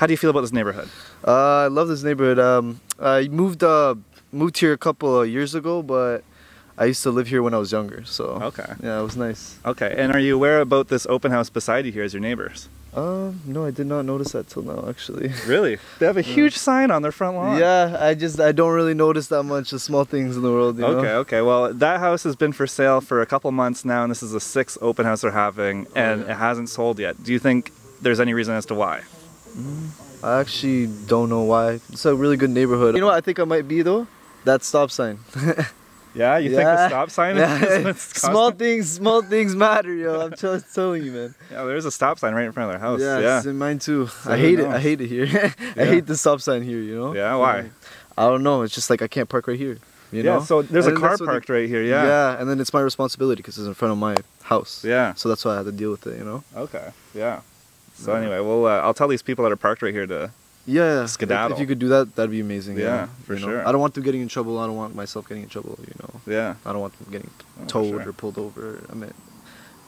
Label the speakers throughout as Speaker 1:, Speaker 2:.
Speaker 1: How do you feel about this neighborhood?
Speaker 2: Uh, I love this neighborhood. Um, I moved uh, moved here a couple of years ago, but I used to live here when I was younger. So
Speaker 1: Okay.
Speaker 2: yeah, it was nice.
Speaker 1: Okay, and are you aware about this open house beside you here as your neighbors?
Speaker 2: Um, no, I did not notice that till now, actually.
Speaker 1: Really? They have a huge sign on their front lawn.
Speaker 2: Yeah, I just I don't really notice that much the small things in the world. You
Speaker 1: Okay,
Speaker 2: Know?
Speaker 1: okay. Well, that house has been for sale for a couple months now, and this is the sixth open house they're having, and it hasn't sold yet. Do you think there's any reason as to why?
Speaker 2: I actually don't know why. It's a really good neighborhood. You know what I think I might be though? That stop sign.
Speaker 1: Yeah, you think the stop sign is
Speaker 2: Yeah. small things, small things matter, yo. I'm just telling you, man.
Speaker 1: Yeah, there's a stop sign right in front of their house.
Speaker 2: Yeah,
Speaker 1: Yeah.
Speaker 2: it's in mine too.
Speaker 1: So
Speaker 2: I hate it. I hate it here. I hate the stop sign here. You know.
Speaker 1: Yeah, why?
Speaker 2: I don't know. It's just like I can't park right here. You
Speaker 1: yeah,
Speaker 2: know.
Speaker 1: so there's
Speaker 2: And
Speaker 1: a car
Speaker 2: what they-
Speaker 1: parked right here. Yeah.
Speaker 2: Yeah, and then it's my responsibility because it's in front of my house.
Speaker 1: Yeah.
Speaker 2: So that's why I had to deal with it. You know.
Speaker 1: Okay. Yeah. So anyway, well, uh, I'll tell these people that are parked right here to.
Speaker 2: Yeah. if-
Speaker 1: Skedaddle.
Speaker 2: If you could do that, that'd be amazing.
Speaker 1: Yeah,
Speaker 2: Yeah,
Speaker 1: for
Speaker 2: you know?
Speaker 1: sure.
Speaker 2: I don't want them getting in trouble. I don't want myself getting in trouble. You know.
Speaker 1: Yeah.
Speaker 2: I don't want them getting
Speaker 1: Oh,
Speaker 2: towed
Speaker 1: sure.
Speaker 2: or pulled over. I mean,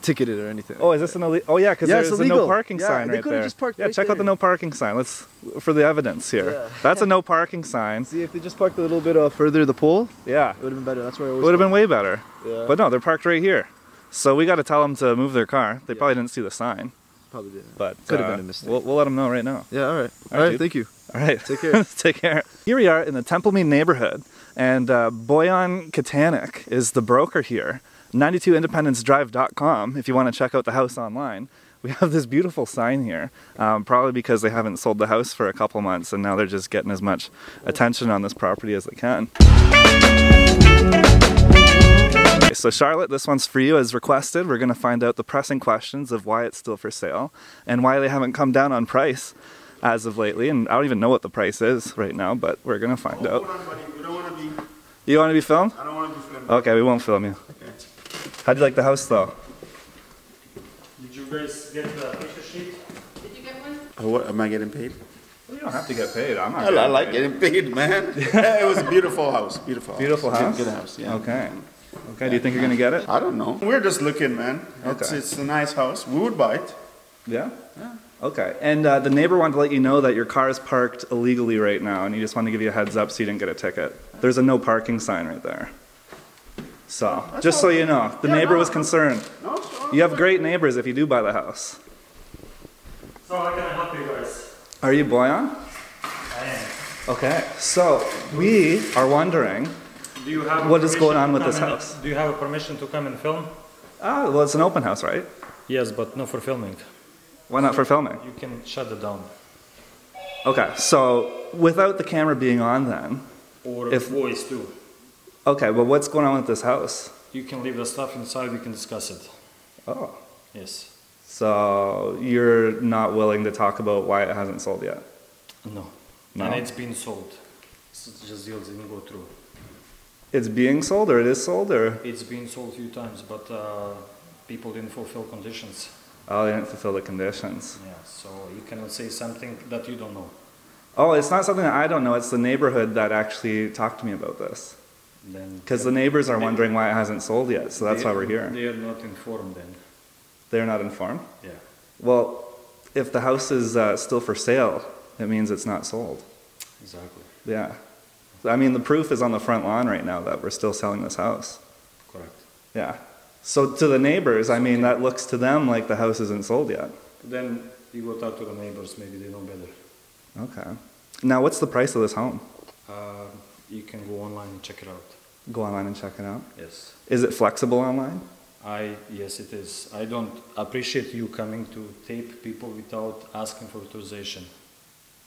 Speaker 2: ticketed or anything.
Speaker 1: Oh, is this an illegal? Oh, yeah, because
Speaker 2: Yeah,
Speaker 1: there's a no parking
Speaker 2: Yeah,
Speaker 1: sign right there.
Speaker 2: just parked
Speaker 1: yeah,
Speaker 2: right
Speaker 1: check out the no parking sign. Let's for the evidence here.
Speaker 2: Yeah.
Speaker 1: That's a no parking sign.
Speaker 2: See, if they just parked a little bit uh, further the pole,
Speaker 1: Yeah.
Speaker 2: it would have been better. That's where I
Speaker 1: It would have been way better.
Speaker 2: Yeah.
Speaker 1: But no, they're parked right here. So we got to tell them to move their car. They
Speaker 2: Yeah.
Speaker 1: probably didn't see the sign,
Speaker 2: probably didn't.
Speaker 1: but
Speaker 2: Could've
Speaker 1: uh,
Speaker 2: been a mistake.
Speaker 1: We'll, we'll let them know right now.
Speaker 2: Yeah. All right.
Speaker 1: All
Speaker 2: All
Speaker 1: right, dude.
Speaker 2: Thank you.
Speaker 1: All right.
Speaker 2: Take care.
Speaker 1: Take care. Here we are in the Templemead neighborhood, and uh, Boyan Katanik is the broker here. 92independencedrive.com if you want to check out the house online. We have this beautiful sign here, um, probably because they haven't sold the house for a couple months and now they're just getting as much attention on this property as they can. Okay, so Charlotte, this one's for you as requested. We're going to find out the pressing questions of why it's still for sale and why they haven't come down on price as of lately. And I don't even know what the price is right now, but we're going to find out.
Speaker 3: Hold on, buddy. We don't want to be.
Speaker 1: You want to be filmed?
Speaker 3: I don't want to be filmed.
Speaker 1: Okay, we won't film you.
Speaker 3: Okay.
Speaker 1: How'd you like the house though?
Speaker 4: Did you guys get the picture sheet?
Speaker 5: Did you get one?
Speaker 3: Oh, what? Am I getting paid?
Speaker 1: You don't have to get paid. I'm
Speaker 3: I, I like getting paid, man. it was a beautiful house. Beautiful.
Speaker 1: Beautiful
Speaker 3: Good-
Speaker 1: house?
Speaker 3: Good, house. Yeah.
Speaker 1: Okay. Okay, do you think you're going to get it?
Speaker 3: I don't know. We're just looking, man. It's,
Speaker 1: Okay.
Speaker 3: it's a nice house. We would buy it.
Speaker 1: Yeah? Yeah. Okay. And uh, the neighbor wanted to let you know that your car is parked illegally right now, and he just wanted to give you a heads up so you didn't get a ticket. There's a no parking sign right there. So, just so you know, the
Speaker 3: Yeah,
Speaker 1: neighbor
Speaker 3: no,
Speaker 1: was concerned.
Speaker 3: No, sure.
Speaker 1: You have great neighbors if you do buy the house.
Speaker 4: So how can I help you guys?
Speaker 1: Are you Boyan?
Speaker 4: I am.
Speaker 1: Okay. So, we are wondering
Speaker 4: Do you have
Speaker 1: What is going on with this
Speaker 4: and-
Speaker 1: house?
Speaker 4: Do you have a permission to come and film?
Speaker 1: Ah, well, it's an open house, right?
Speaker 4: Yes, but not for filming.
Speaker 1: Why not for filming?
Speaker 4: You can shut it down.
Speaker 1: Okay, so without the camera being on then,
Speaker 4: Or
Speaker 1: If-
Speaker 4: voice too.
Speaker 1: okay, well, what's going on with this house?
Speaker 4: You can leave the stuff inside, we can discuss it.
Speaker 1: Oh,
Speaker 4: Yes.
Speaker 1: so you're not willing to talk about why it hasn't sold yet?
Speaker 4: No.
Speaker 1: No?
Speaker 4: And it's been sold. So it's just deals didn't go through.
Speaker 1: It's being sold or it is sold or?
Speaker 4: It's been sold a few times, but uh, people didn't fulfill conditions.
Speaker 1: Oh, they didn't fulfill the conditions.
Speaker 4: Yeah, so you cannot say something that you don't know.
Speaker 1: Oh, it's not something that I don't know, it's the neighborhood that actually talked to me about this.
Speaker 4: Then
Speaker 1: Because the neighbors are wondering why it hasn't sold yet, so that's why we're here.
Speaker 4: They are not informed then.
Speaker 1: They're not informed?
Speaker 4: Yeah.
Speaker 1: Well, if the house is uh, still for sale, it means it's not sold.
Speaker 4: Exactly.
Speaker 1: Yeah. I mean, the proof is on the front lawn right now that we're still selling this house.
Speaker 4: Correct.
Speaker 1: Yeah. So to the neighbors, I mean, that looks to them like the house isn't sold yet.
Speaker 4: Then you go talk to the neighbors, maybe they know better.
Speaker 1: Okay. Now, what's the price of this home?
Speaker 4: Uh, you can go online and check it out.
Speaker 1: Go online and check it out.
Speaker 4: Yes.
Speaker 1: Is it flexible online?
Speaker 4: I, yes, it is. I don't appreciate you coming to tape people without asking for authorization.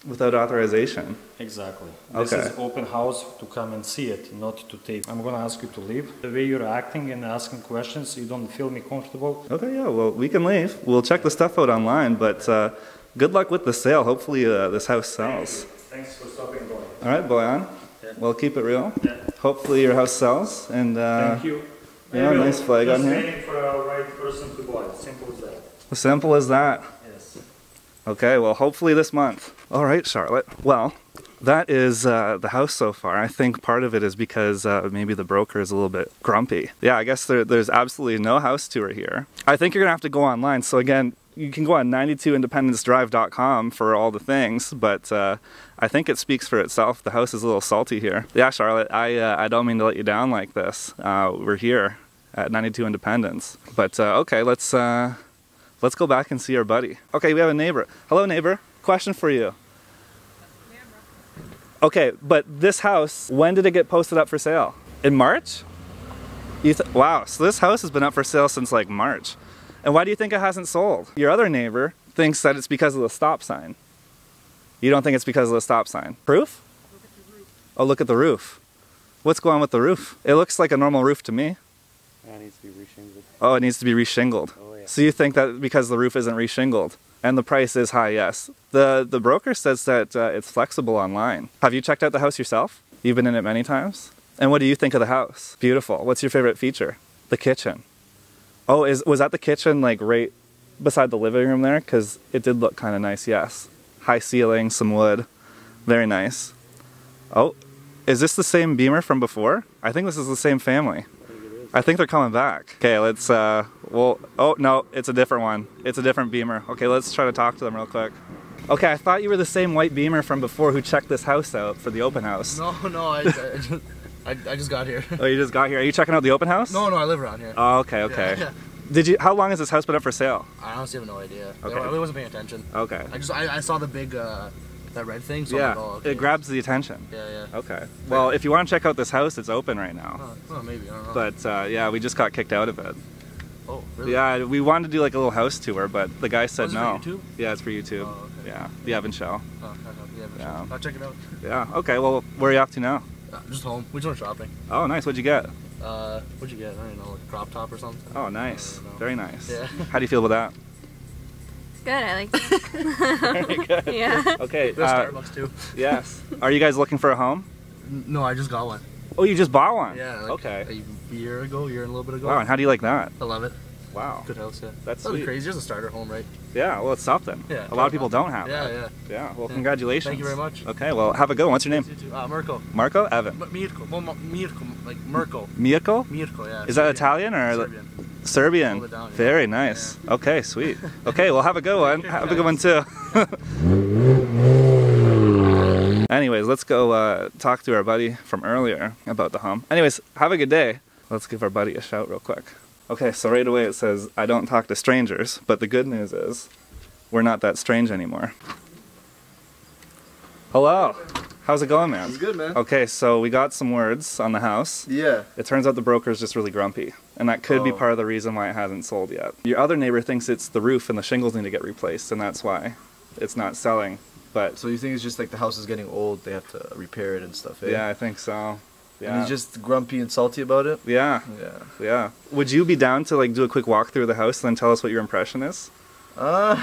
Speaker 1: Without authorization?
Speaker 4: Exactly. This
Speaker 1: Okay.
Speaker 4: is open house to come and see it, not to tape. I'm gonna ask you to leave. The way you're acting and asking questions, you don't feel me comfortable.
Speaker 1: Okay, yeah, well, we can leave. We'll check the stuff out online, but uh, good luck with the sale. Hopefully, uh, this house sells.
Speaker 4: Thanks for stopping by.
Speaker 1: All right, Boyan.
Speaker 4: Yeah.
Speaker 1: Well, keep it real.
Speaker 4: Yeah.
Speaker 1: Hopefully, your house sells. And uh,
Speaker 4: Thank you.
Speaker 1: yeah, nice flag on
Speaker 4: Just
Speaker 1: here.
Speaker 4: waiting for a right person to buy. Simple as that.
Speaker 1: as simple as that. Okay, well, hopefully this month. All right, Charlotte. Well, that is uh, the house so far. I think part of it is because uh, maybe the broker is a little bit grumpy. Yeah, I guess there, there's absolutely no house tour here. I think you're going to have to go online. So, again, you can go on 92independencedrive.com for all the things, but uh, I think it speaks for itself. The house is a little salty here. Yeah, Charlotte, I uh, I don't mean to let you down like this. Uh, we're here at 92 Independence, but uh, okay, let's uh, let's go back and see our buddy. Okay, we have a neighbor. Hello, neighbor. Question for you. Okay, but this house, when did it get posted up for sale? In March? You th- wow, so this house has been up for sale since like March. And why do you think it hasn't sold? Your other neighbor thinks that it's because of the stop sign. You don't think it's because of the stop sign. Proof? Oh, look at the roof. What's going on with the roof? It looks like a normal roof to me.
Speaker 5: That needs to be reshingled.
Speaker 1: Oh, it needs to be reshingled. So you think that because the roof isn't reshingled and the price is high, yes. The the broker says that uh, it's flexible online. Have you checked out the house yourself? You've been in it many times. And what do you think of the house? Beautiful. What's your favorite feature? The kitchen. Oh, is was that the kitchen like right beside the living room there? Because it did look kind of nice. Yes, high ceiling, some wood, very nice. Oh, is this the same Beamer from before? I think this is the same family. I think they're coming back. Okay, let's. Uh, well, oh no, it's a different one. It's a different Beamer. Okay, let's try to talk to them real quick. Okay, I thought you were the same white Beamer from before who checked this house out for the open house.
Speaker 6: No, no, I, I, just, I, I just got here.
Speaker 1: Oh, you just got here. Are you checking out the open house?
Speaker 6: No, no, I live around here.
Speaker 1: Oh, okay, okay.
Speaker 6: Yeah,
Speaker 1: Did you? How long has this house been up for sale?
Speaker 6: I honestly have no idea.
Speaker 1: Okay.
Speaker 6: I really wasn't paying attention.
Speaker 1: Okay.
Speaker 6: I just I, I saw the big uh, that red thing. So
Speaker 1: yeah,
Speaker 6: like, oh, okay.
Speaker 1: it grabs the attention.
Speaker 6: Yeah, yeah.
Speaker 1: Okay. Well, if you want to check out this house, it's open right now.
Speaker 6: Oh, oh, maybe I don't know.
Speaker 1: But uh, yeah, we just got kicked out of it.
Speaker 6: oh, really?
Speaker 1: Yeah, we wanted to do like a little house tour, but the guy said
Speaker 6: for
Speaker 1: no.
Speaker 6: YouTube?
Speaker 1: Yeah, it's for YouTube.
Speaker 6: Oh, okay.
Speaker 1: Yeah, the Evan Show.
Speaker 6: Oh, yeah, for
Speaker 1: Yeah.
Speaker 6: sure. I'll check it out.
Speaker 1: Yeah. Okay. Well, where are you off to now?
Speaker 6: Uh, just home. We just went shopping.
Speaker 1: Oh, nice. What'd you get?
Speaker 6: Uh, what'd you get? I don't know, like a crop top or something.
Speaker 1: Oh, nice.
Speaker 6: I don't know.
Speaker 1: Very nice.
Speaker 6: Yeah.
Speaker 1: How do you feel about
Speaker 7: Good, I like it.
Speaker 1: Very good.
Speaker 7: yeah.
Speaker 1: Okay.
Speaker 6: There's
Speaker 1: uh,
Speaker 6: Starbucks too.
Speaker 1: yes. Are you guys looking for a home?
Speaker 6: No, I just got one.
Speaker 1: Oh, you just bought one.
Speaker 6: Yeah. Like
Speaker 1: okay.
Speaker 6: A year ago, year and a little bit ago.
Speaker 1: Wow. And how do you like that?
Speaker 6: I love it.
Speaker 1: Wow.
Speaker 6: Good house, yeah.
Speaker 1: That's
Speaker 6: Nothing
Speaker 1: sweet.
Speaker 6: crazy. Just a starter home, right?
Speaker 1: Yeah. Well, it's something.
Speaker 6: Yeah.
Speaker 1: A lot of people don't have
Speaker 6: Yeah,
Speaker 1: that.
Speaker 6: yeah.
Speaker 1: Yeah. Well,
Speaker 6: Yeah.
Speaker 1: congratulations.
Speaker 6: Thank you very much.
Speaker 1: Okay. Well, have a good one. What's your name?
Speaker 6: You too. Uh, Mirko.
Speaker 1: Marco. Evan.
Speaker 6: M- Mirko. Well, M- Mirko. Like Mirko.
Speaker 1: Miyako.
Speaker 6: Mirko, yeah.
Speaker 1: Is that Italian or
Speaker 6: Serbian.
Speaker 1: Serbian?
Speaker 6: Hold it down, yeah.
Speaker 1: Very nice. Okay, sweet. Okay, well, have a good one. Have a good one too. Anyways, let's go uh, talk to our buddy from earlier about the hum. Anyways, have a good day. Let's give our buddy a shout real quick. Okay, so right away it says, I don't talk to strangers, but the good news is, we're not that strange anymore. Hello. How's it going, man?
Speaker 2: It's good, man.
Speaker 1: Okay, so we got some words on the house.
Speaker 2: Yeah.
Speaker 1: It turns out the broker's just really grumpy, and that could be
Speaker 2: Oh.
Speaker 1: part of the reason why it hasn't sold yet. Your other neighbor thinks it's the roof and the shingles need to get replaced, and that's why it's not selling. But
Speaker 2: So you think it's just like the house is getting old, they have to repair it and stuff, eh?
Speaker 1: yeah, I think so.
Speaker 2: And
Speaker 1: Yeah.
Speaker 2: he's just grumpy and salty about it?
Speaker 1: yeah,
Speaker 2: Yeah.
Speaker 1: yeah. Would you be down to like do a quick walk through the house and then tell us what your impression is?
Speaker 2: Uh,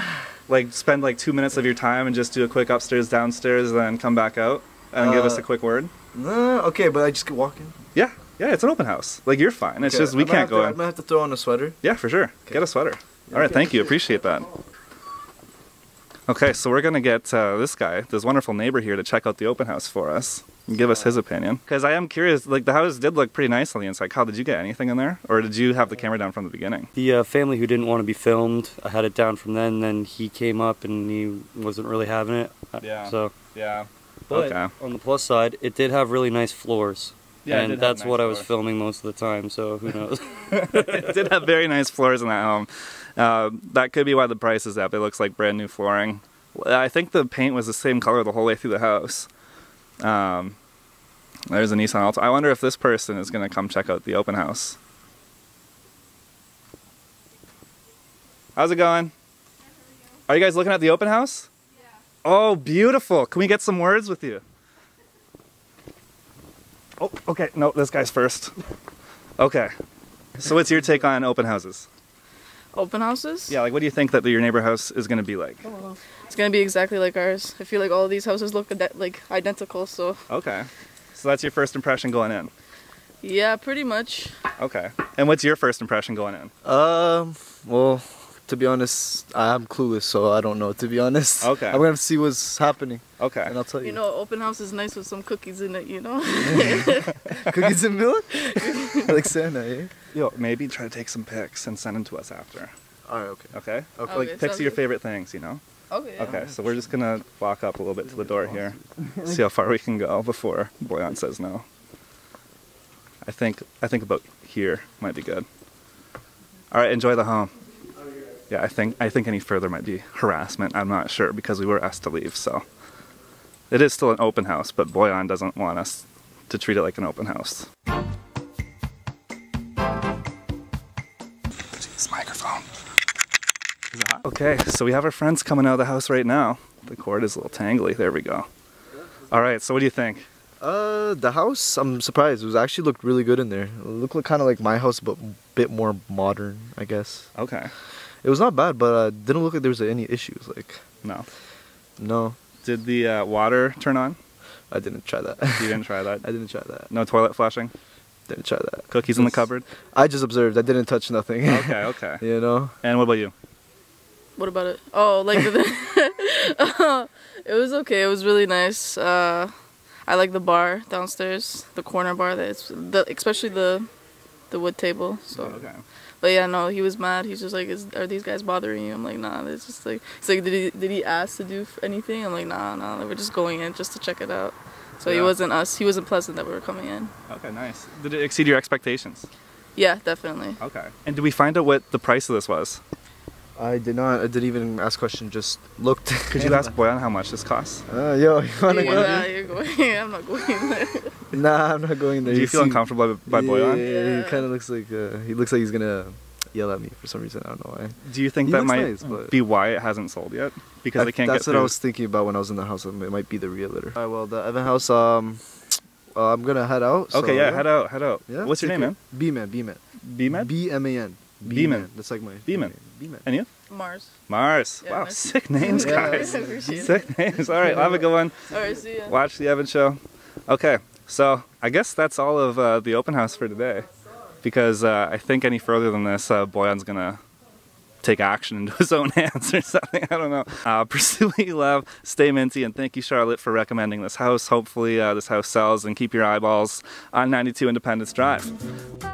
Speaker 1: Like spend like two minutes of your time and just do a quick upstairs, downstairs, then come back out and give us
Speaker 2: Uh,
Speaker 1: a quick word.
Speaker 2: nah, okay, but I just walk in.
Speaker 1: Yeah, yeah, it's an open house. Like you're fine. It's
Speaker 2: Okay,
Speaker 1: just we
Speaker 2: I might
Speaker 1: can't go
Speaker 2: to, I
Speaker 1: in.
Speaker 2: might have to throw on a sweater.
Speaker 1: Yeah, for sure. Get a sweater. All right, thank you. Appreciate that. Okay, so we're gonna get uh, this guy, this wonderful neighbor here, to check out the open house for us and give us his opinion. Because I am curious. Like the house did look pretty nice on the inside. Kyle, did you get anything in there, or did you have the camera down from the beginning?
Speaker 5: The uh, family who didn't want to be filmed, I had it down from then. Then he came up and he wasn't really having it.
Speaker 1: Yeah.
Speaker 5: So,
Speaker 1: Yeah.
Speaker 5: but
Speaker 1: Okay.
Speaker 5: on the plus side, it did have really nice floors.
Speaker 1: Yeah,
Speaker 5: and that's
Speaker 1: nice
Speaker 5: what I was filming most of the time. So who knows?
Speaker 1: it did have very nice floors in that home. Uh, that could be why the price is up. It looks like brand new flooring. I think the paint was the same color the whole way through the house. Um, there's a Nissan Altima. I wonder if this person is going to come check out the open house. How's it going? Are you guys looking at the open house? Yeah. Oh, beautiful. Can we get some words with you? Oh, okay. No, this guy's first. Okay. So what's your take on open houses?
Speaker 8: Open houses?
Speaker 1: Yeah, like what do you think that your neighbor house is going to be like?
Speaker 8: It's gonna be exactly like ours. I feel like all of these houses look like identical, so
Speaker 1: Okay. So that's your first impression going in.
Speaker 8: yeah, pretty much.
Speaker 1: Okay. And what's your first impression going in?
Speaker 2: Um, well, to be honest, I'm clueless, so I don't know, to be honest.
Speaker 1: Okay.
Speaker 2: I'm gonna see what's happening,
Speaker 1: Okay.
Speaker 2: and I'll tell you.
Speaker 8: You know, open house is nice with some cookies in it. You know.
Speaker 2: Cookies and milk? like Santa, eh?
Speaker 1: Yo, maybe try to take some pics and send them to us after.
Speaker 2: All right, okay.
Speaker 1: Okay.
Speaker 2: Okay.
Speaker 1: Like
Speaker 8: Okay,
Speaker 1: pick
Speaker 8: sounds
Speaker 1: your
Speaker 8: good.
Speaker 1: favorite things, you know.
Speaker 8: Okay. yeah.
Speaker 1: Okay, so we're just gonna walk up a little bit to the door here, see how far we can go before Boyan says no. I think I think about here might be good. All right, enjoy the home. Yeah, I think I think any further might be harassment. I'm not sure because we were asked to leave, so it is still an open house, but Boyan doesn't want us to treat it like an open house. This microphone. Okay, so we have our friends coming out of the house right now. The cord is a little tangly. There we go. All right, so what do you think?
Speaker 2: Uh, the house, I'm surprised. It was actually looked really good in there. It looked kind of like my house, but a bit more modern, I guess.
Speaker 1: Okay.
Speaker 2: It was not bad, but uh, didn't look like there was any issues. Like,
Speaker 1: No.
Speaker 2: no,
Speaker 1: Did the uh, water turn on?
Speaker 2: I didn't try that.
Speaker 1: You didn't try that?
Speaker 2: I didn't try that.
Speaker 1: No toilet flushing?
Speaker 2: Didn't try that.
Speaker 1: Cookies in the cupboard?
Speaker 2: I just observed. I didn't touch nothing.
Speaker 1: Okay, okay.
Speaker 2: you know.
Speaker 1: And what about you?
Speaker 8: What about it? Oh, like the, it was okay. It was really nice. Uh, I like the bar downstairs, the corner bar. That's the especially the the wood table. So,
Speaker 1: Okay.
Speaker 8: But yeah, no, he was mad. He's just like, Is, "Are these guys bothering you?" I'm like, "Nah." It's just like, it's like, did he did he ask to do anything? I'm like, "Nah, nah." They were just going in just to check it out. So he wasn't us. He wasn't pleasant that we were coming in.
Speaker 1: Okay, nice. Did it exceed your expectations?
Speaker 8: Yeah, definitely.
Speaker 1: Okay. And did we find out what the price of this was?
Speaker 2: I did not. I didn't even ask question. Just looked.
Speaker 1: Could you ask Boyan how much this costs?
Speaker 2: Uh, yo, you wanna go?
Speaker 8: Yeah, you're going. I'm not going there.
Speaker 2: Nah, I'm not going there.
Speaker 1: Do you feel
Speaker 2: see-
Speaker 1: uncomfortable by, by Boyan?
Speaker 2: Yeah,
Speaker 8: Yeah.
Speaker 2: he kind of looks like uh, he looks like he's gonna yell at me for some reason. I don't know why.
Speaker 1: Do you think
Speaker 2: He
Speaker 1: that might
Speaker 2: nice,
Speaker 1: be why it hasn't sold yet? Because
Speaker 2: That-
Speaker 1: they can't
Speaker 2: that's
Speaker 1: get
Speaker 2: what I was thinking about when I was in the house. It might be the realtor. Alright, well, the Evan house. Um, uh, I'm gonna head out. so,
Speaker 1: Okay, yeah, head out, head out.
Speaker 2: Yeah.
Speaker 1: What's your name,
Speaker 2: it.
Speaker 1: man?
Speaker 2: B man, B man,
Speaker 1: B man?
Speaker 2: B M A N.
Speaker 1: B-man.
Speaker 2: That's like my
Speaker 1: B-man.
Speaker 2: B man.
Speaker 1: And you?
Speaker 8: Mars.
Speaker 1: Mars.
Speaker 8: Yeah,
Speaker 1: wow,
Speaker 8: nice.
Speaker 1: sick names,
Speaker 2: Yeah.
Speaker 1: guys.
Speaker 8: Appreciate it.
Speaker 1: sick names. All right, have a good one.
Speaker 8: All right, see ya.
Speaker 1: Watch the Evan show. Okay, so I guess that's all of uh, the open house for today. Because uh, I think any further than this, uh, Boyan's gonna take action into his own hands or something. I don't know. Uh, pursue what you love, stay minty, and thank you, Charlotte, for recommending this house. Hopefully, uh, this house sells and keep your eyeballs on 92 Independence Drive.